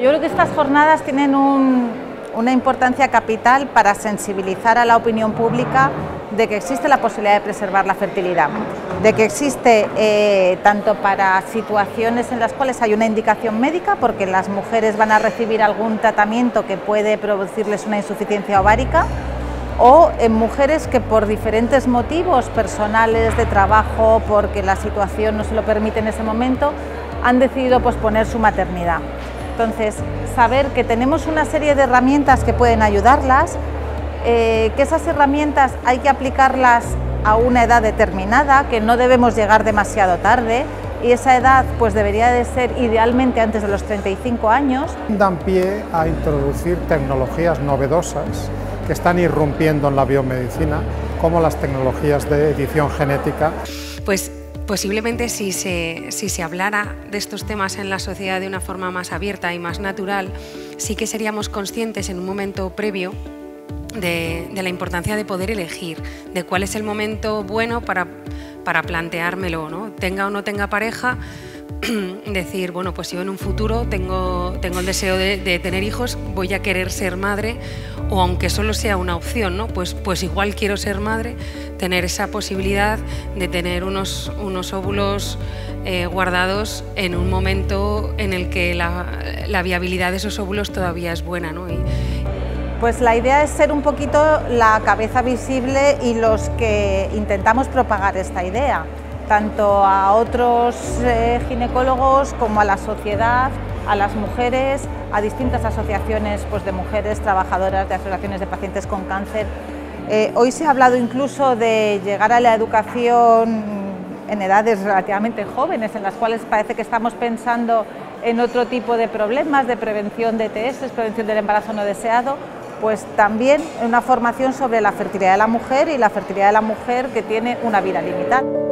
Yo creo que estas jornadas tienen una importancia capital para sensibilizar a la opinión pública de que existe la posibilidad de preservar la fertilidad, de que existe eh, tanto para situaciones en las cuales hay una indicación médica, porque las mujeres van a recibir algún tratamiento que puede producirles una insuficiencia ovárica, o en mujeres que por diferentes motivos personales, de trabajo, porque la situación no se lo permite en ese momento, han decidido posponer su maternidad. Entonces, saber que tenemos una serie de herramientas que pueden ayudarlas, eh, que esas herramientas hay que aplicarlas a una edad determinada, que no debemos llegar demasiado tarde y esa edad pues debería de ser idealmente antes de los 35 años. Dan pie a introducir tecnologías novedosas que están irrumpiendo en la biomedicina, como las tecnologías de edición genética. Pues Posiblemente si se, si se hablara de estos temas en la sociedad de una forma más abierta y más natural, sí que seríamos conscientes en un momento previo de, la importancia de poder elegir, de cuál es el momento bueno para, para planteármelo, ¿no? tenga o no tenga pareja, decir, bueno, pues yo en un futuro tengo, tengo el deseo de, tener hijos, voy a querer ser madre, o aunque solo sea una opción, ¿no? pues, pues igual quiero ser madre, tener esa posibilidad de tener unos, unos óvulos eh, guardados en un momento en el que la, viabilidad de esos óvulos todavía es buena. ¿no? pues la idea es ser un poquito la cabeza visible y los que intentamos propagar esta idea tanto a otros eh, ginecólogos como a la sociedad, a las mujeres, a distintas asociaciones pues, de mujeres trabajadoras, de asociaciones de pacientes con cáncer. Eh, hoy se ha hablado incluso de llegar a la educación en edades relativamente jóvenes, en las cuales parece que estamos pensando en otro tipo de problemas, de prevención de ETS, prevención del embarazo no deseado, pues también una formación sobre la fertilidad de la mujer y la fertilidad de la mujer que tiene una vida limitada.